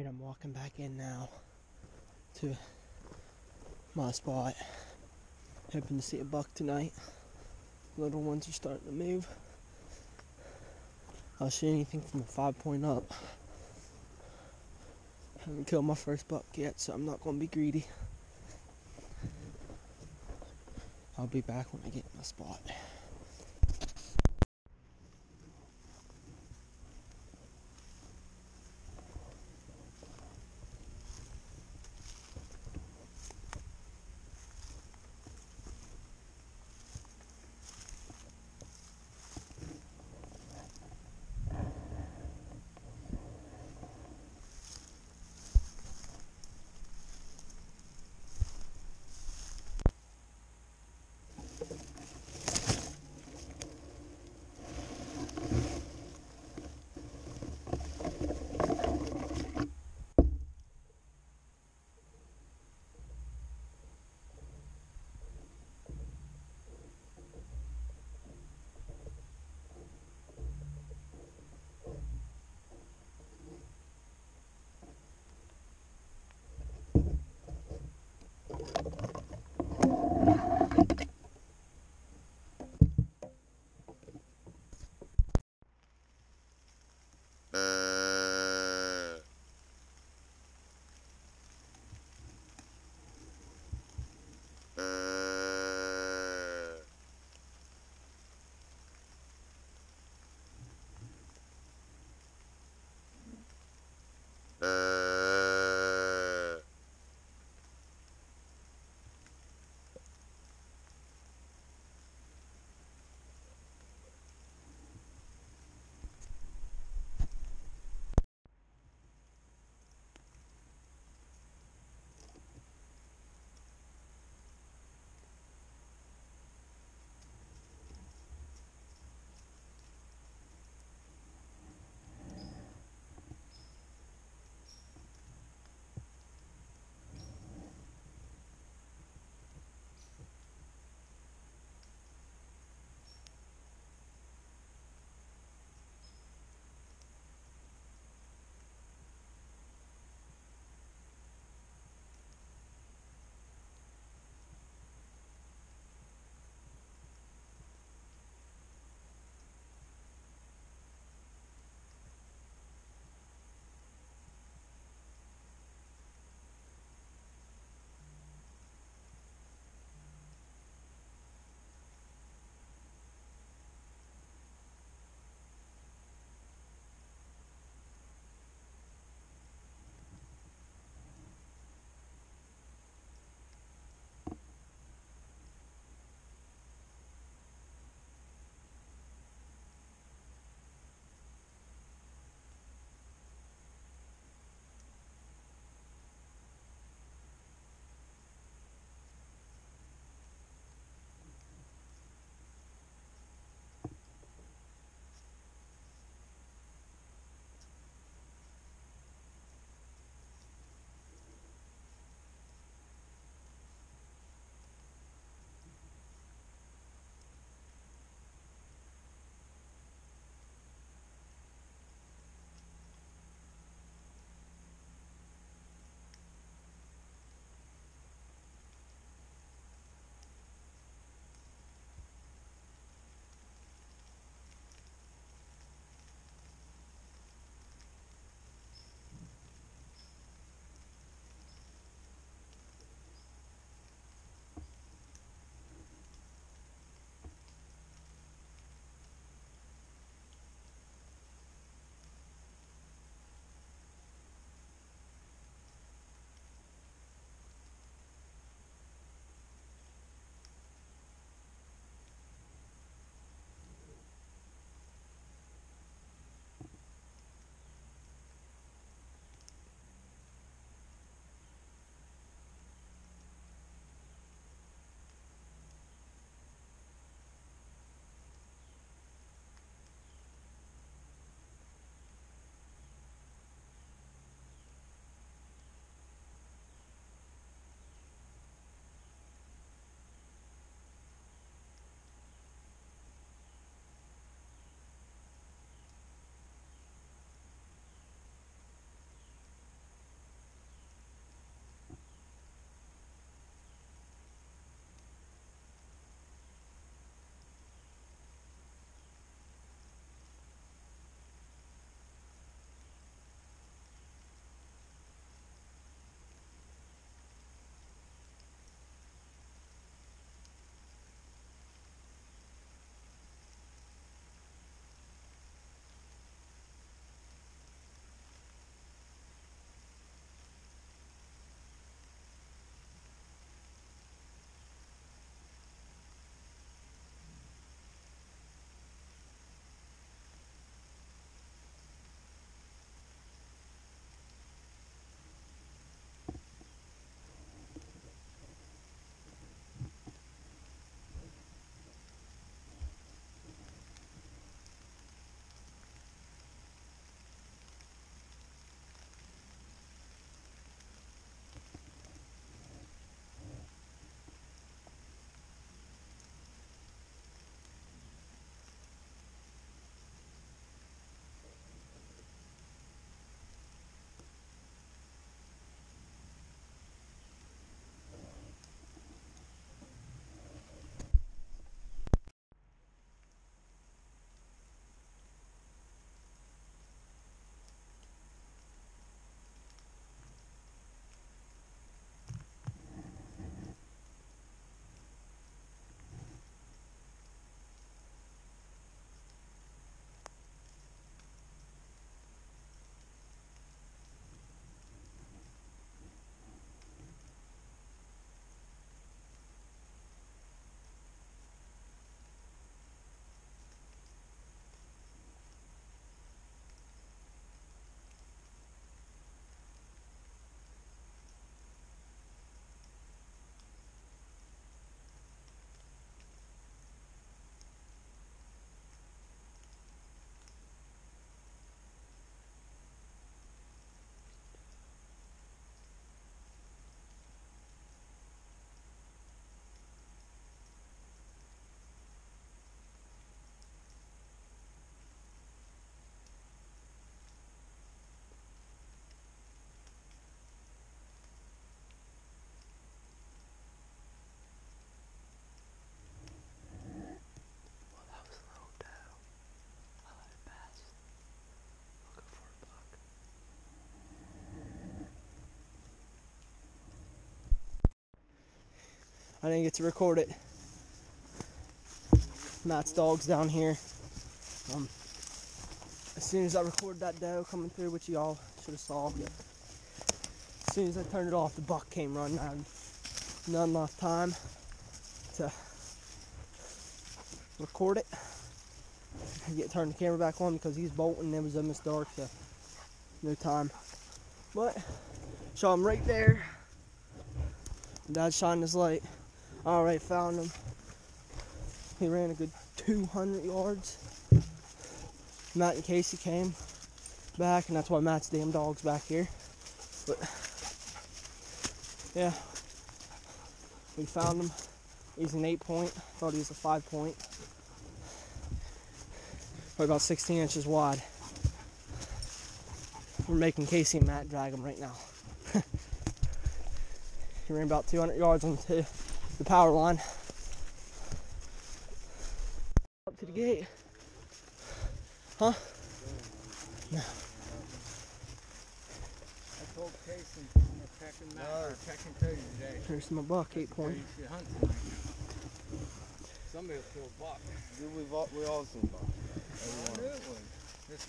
Alright, I'm walking back in now to my spot. Hoping to see a buck tonight. Little ones are starting to move. I'll shoot anything from a five point up. Haven't killed my first buck yet, so I'm not going to be greedy. I'll be back when I get my spot. I didn't get to record it. Matt's dog's down here. Um, as soon as I recorded that doe coming through, which y'all should have saw, as soon as I turned it off, the buck came running. I had none enough time to record it. I get turn the camera back on because he's bolting. And it was almost dark, so no time. But saw him right there. Dad shined his light. All right, found him. He ran a good 200 yards. Matt and Casey came back, and that's why Matt's damn dog's back here. But yeah, we found him. He's an eight point. Thought he was a five point. Probably about 16 inches wide. We're making Casey and Matt drag him right now. he ran about 200 yards onto the power line. Up to the gate. Huh? I told Casey I'm attacking Matt or attacking Cody today. There's my buck, eight point. Cody hunt. Somebody will kill a buck. Dude, we've all, we all seen buck. I knew it would. This.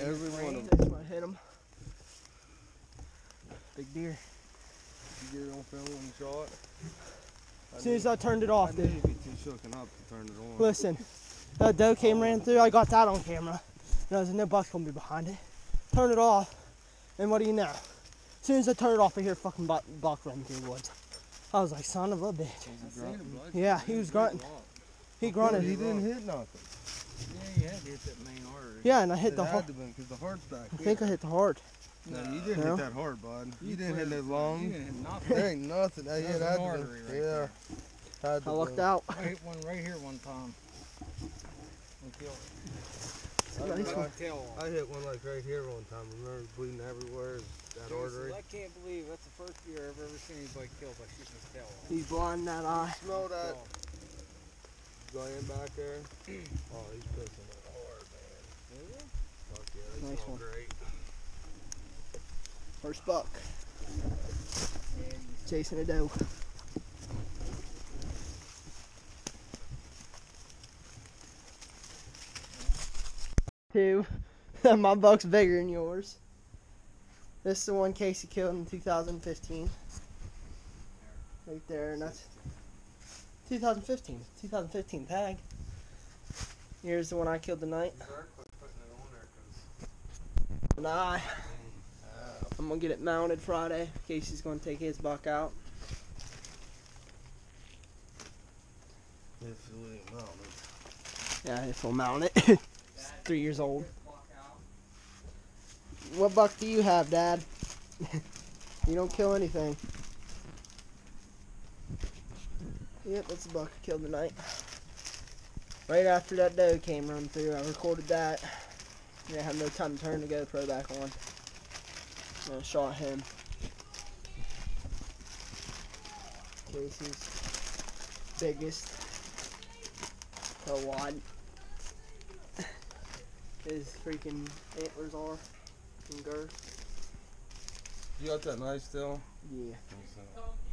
Every one of them. That's when I hit him. Big deer. You get it on film when you saw it. As soon as I turned it off, I knew dude. you'd be too shooken up to turn it on. Listen, that doe came ran through. I got that on camera. And I was like, no buck's gonna be behind it. Turn it off, and what do you know? As soon as I turn it off, I hear fucking buck, buck running through the woods. I was like, son of a bitch. I seen the blood. Yeah, he was grunting. He grunted. He didn't hit nothing. Yeah, you had to hit that main artery. Yeah, and I hit it the heart. because the heart's back I think I hit the heart. No, you didn't No. hit that hard, bud. You, didn't hit cleared- long. You didn't hit nothing. There ain't nothing. That hit an had to artery right yeah. there. Had I lucked out. I hit one right here one time. We killed I, Nice I- one. I hit one like right here one time. Remember bleeding everywhere. That artery. I can't believe that's the first year I've ever seen anybody killed by shooting his tail off. He's blind that eye. Smell that So, gland back there? Oh, he's pissing it hard, man. Fuck yeah, they Nice smell one. great. First buck. Chasing a doe. Two. My buck's bigger than yours. This is the one Casey killed in 2015. Right there, and that's 2015. 2015 tag. Here's the one I killed tonight. Nah. I'm gonna get it mounted Friday. Casey's gonna take his buck out. If it ain't mounted. Yeah, if we'll mount it. it's three years old. What buck do you have, Dad? you don't kill anything. Yep, that's the buck I killed tonight. Right after that doe came run through, I recorded that. Yeah, I had no time to turn the GoPro back on. And I shot him. Casey's biggest. How wide his freaking antlers are in girth. You got that knife still? Yeah. Let me see.